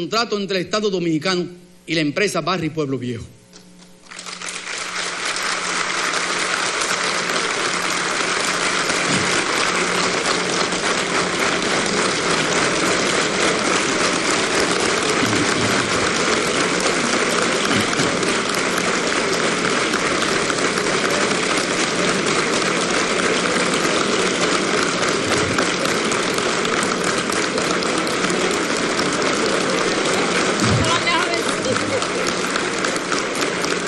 contrato entre el Estado Dominicano y la empresa Barry Pueblo Viejo.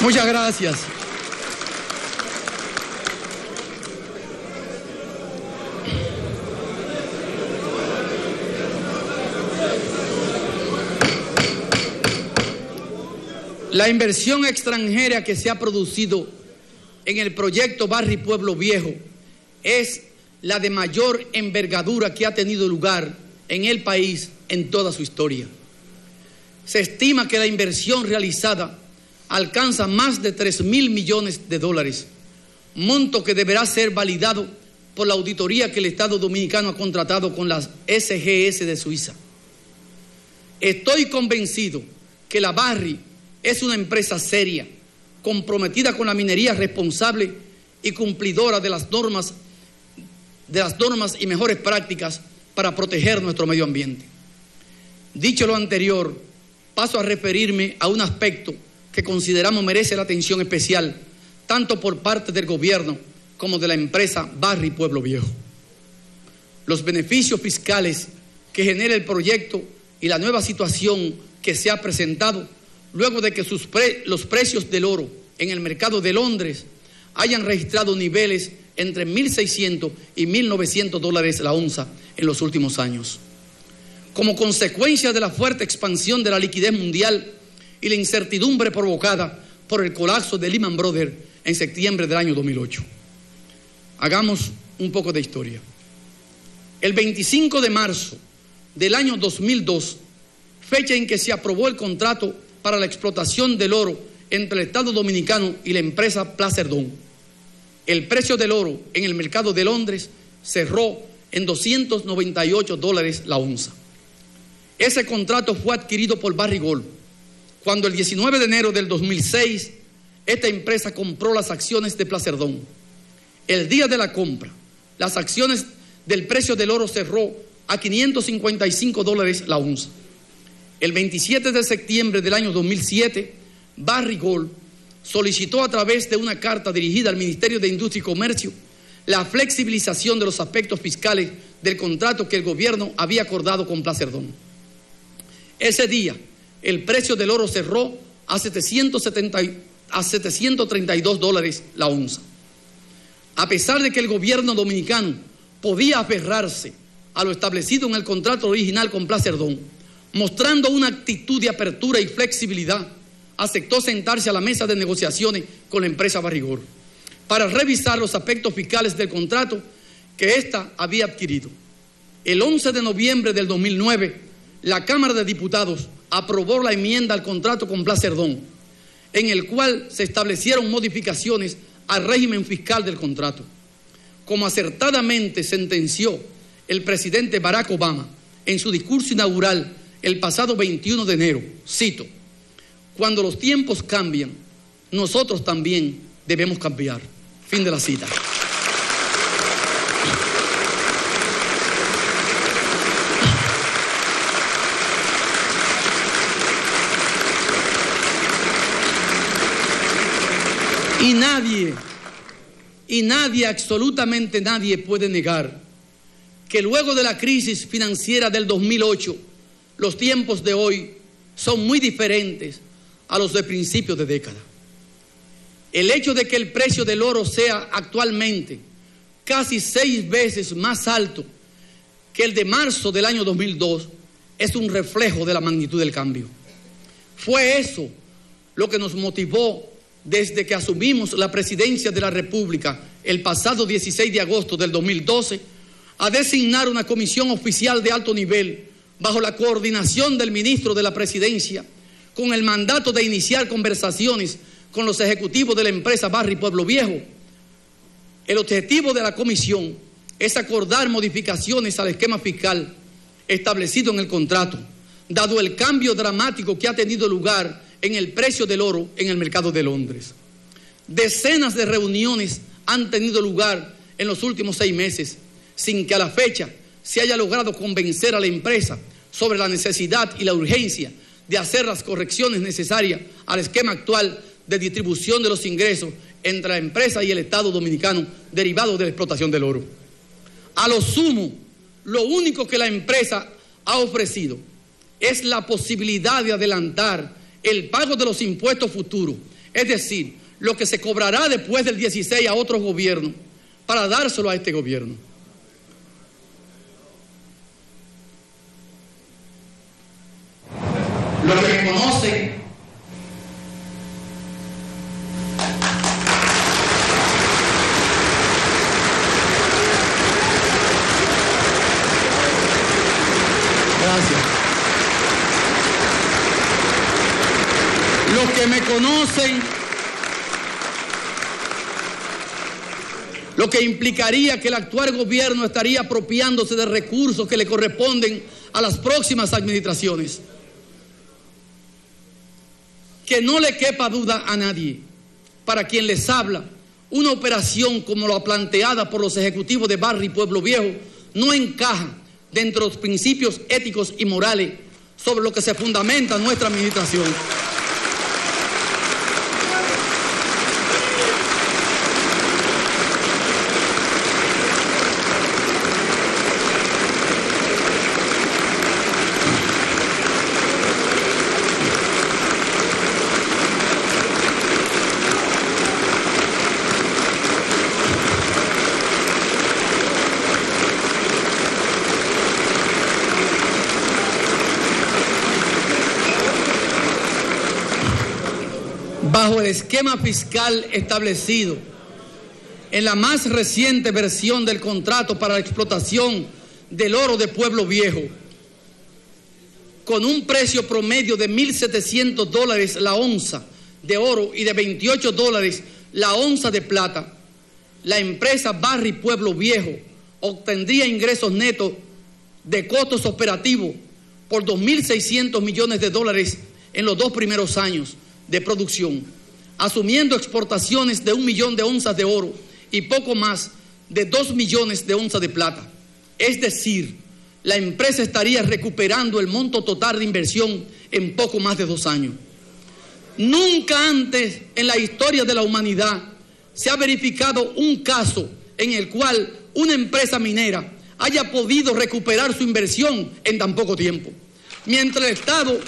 Muchas gracias. La inversión extranjera que se ha producido en el proyecto Barri Pueblo Viejo es la de mayor envergadura que ha tenido lugar en el país en toda su historia. Se estima que la inversión realizada alcanza más de 3 mil millones de dólares, monto que deberá ser validado por la auditoría que el Estado Dominicano ha contratado con las SGS de Suiza. Estoy convencido que la Barri es una empresa seria, comprometida con la minería responsable y cumplidora de las normas de las normas y mejores prácticas para proteger nuestro medio ambiente. Dicho lo anterior, paso a referirme a un aspecto que consideramos merece la atención especial, tanto por parte del gobierno como de la empresa Barri Pueblo Viejo. Los beneficios fiscales que genera el proyecto y la nueva situación que se ha presentado luego de que los precios del oro en el mercado de Londres hayan registrado niveles entre 1.600 y 1.900 dólares la onza en los últimos años. Como consecuencia de la fuerte expansión de la liquidez mundial, y la incertidumbre provocada por el colapso de Lehman Brothers en septiembre del año 2008. Hagamos un poco de historia. El 25 de marzo del año 2002, fecha en que se aprobó el contrato para la explotación del oro entre el Estado Dominicano y la empresa Placerdón, el precio del oro en el mercado de Londres cerró en 298 dólares la onza. Ese contrato fue adquirido por Barry Gold cuando el 19 de enero del 2006 esta empresa compró las acciones de Placerdón. El día de la compra, las acciones del precio del oro cerró a 555 dólares la onza. El 27 de septiembre del año 2007, Barry Gold solicitó a través de una carta dirigida al Ministerio de Industria y Comercio la flexibilización de los aspectos fiscales del contrato que el gobierno había acordado con Placerdón. Ese día, el precio del oro cerró a, 770, a 732 dólares la onza. A pesar de que el gobierno dominicano podía aferrarse a lo establecido en el contrato original con Placerdón, mostrando una actitud de apertura y flexibilidad, aceptó sentarse a la mesa de negociaciones con la empresa Barrigor para revisar los aspectos fiscales del contrato que ésta había adquirido. El 11 de noviembre del 2009, la Cámara de Diputados aprobó la enmienda al contrato con Placerdón, en el cual se establecieron modificaciones al régimen fiscal del contrato. Como acertadamente sentenció el presidente Barack Obama en su discurso inaugural el pasado 21 de enero, cito, cuando los tiempos cambian, nosotros también debemos cambiar. Fin de la cita. Y nadie, y nadie, absolutamente nadie puede negar que luego de la crisis financiera del 2008, los tiempos de hoy son muy diferentes a los de principios de década. El hecho de que el precio del oro sea actualmente casi seis veces más alto que el de marzo del año 2002 es un reflejo de la magnitud del cambio. Fue eso lo que nos motivó desde que asumimos la presidencia de la República el pasado 16 de agosto del 2012, a designar una comisión oficial de alto nivel bajo la coordinación del ministro de la Presidencia, con el mandato de iniciar conversaciones con los ejecutivos de la empresa Barry Pueblo Viejo. El objetivo de la comisión es acordar modificaciones al esquema fiscal establecido en el contrato, dado el cambio dramático que ha tenido lugar en el precio del oro en el mercado de Londres. Decenas de reuniones han tenido lugar en los últimos seis meses sin que a la fecha se haya logrado convencer a la empresa sobre la necesidad y la urgencia de hacer las correcciones necesarias al esquema actual de distribución de los ingresos entre la empresa y el Estado dominicano derivado de la explotación del oro. A lo sumo, lo único que la empresa ha ofrecido es la posibilidad de adelantar el pago de los impuestos futuros, es decir, lo que se cobrará después del 16 a otros gobiernos para dárselo a este gobierno. Lo que conocen Gracias. Los que me lo que implicaría que el actual gobierno estaría apropiándose de recursos que le corresponden a las próximas administraciones. Que no le quepa duda a nadie, para quien les habla, una operación como la planteada por los ejecutivos de Barri y Pueblo Viejo no encaja dentro de los principios éticos y morales sobre lo que se fundamenta nuestra administración. bajo el esquema fiscal establecido. En la más reciente versión del contrato para la explotación del oro de Pueblo Viejo, con un precio promedio de 1.700 dólares la onza de oro y de 28 dólares la onza de plata, la empresa Barri Pueblo Viejo obtendría ingresos netos de costos operativos por 2.600 millones de dólares en los dos primeros años de producción, asumiendo exportaciones de un millón de onzas de oro y poco más de dos millones de onzas de plata. Es decir, la empresa estaría recuperando el monto total de inversión en poco más de dos años. Nunca antes en la historia de la humanidad se ha verificado un caso en el cual una empresa minera haya podido recuperar su inversión en tan poco tiempo. Mientras el Estado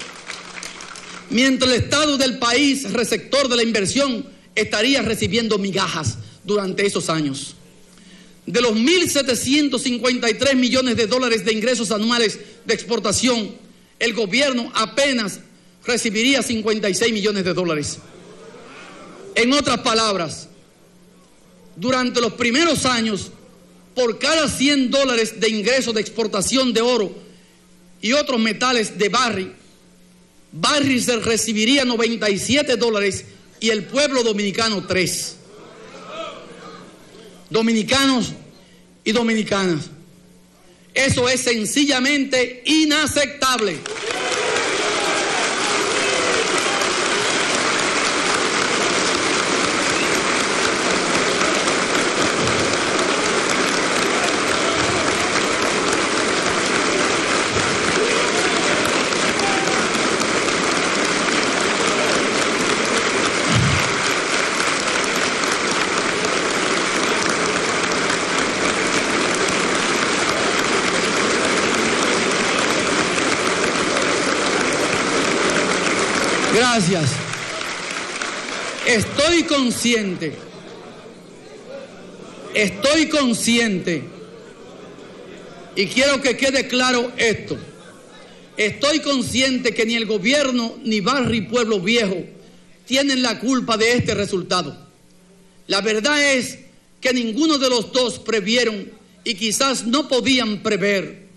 mientras el Estado del país, receptor de la inversión, estaría recibiendo migajas durante esos años. De los 1.753 millones de dólares de ingresos anuales de exportación, el gobierno apenas recibiría 56 millones de dólares. En otras palabras, durante los primeros años, por cada 100 dólares de ingresos de exportación de oro y otros metales de barri, Barris recibiría 97 dólares y el pueblo dominicano 3. Dominicanos y dominicanas. Eso es sencillamente inaceptable. Gracias. Estoy consciente, estoy consciente, y quiero que quede claro esto, estoy consciente que ni el gobierno ni Barri Pueblo Viejo tienen la culpa de este resultado. La verdad es que ninguno de los dos previeron y quizás no podían prever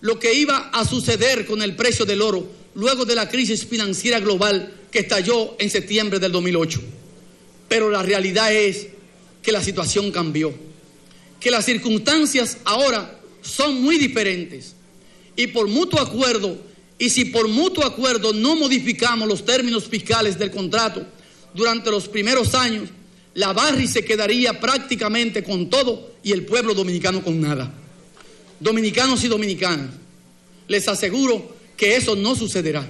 lo que iba a suceder con el precio del oro luego de la crisis financiera global que estalló en septiembre del 2008. Pero la realidad es que la situación cambió, que las circunstancias ahora son muy diferentes y por mutuo acuerdo Y si por mutuo acuerdo no modificamos los términos fiscales del contrato durante los primeros años, la Barri se quedaría prácticamente con todo y el pueblo dominicano con nada. Dominicanos y dominicanas, les aseguro que eso no sucederá.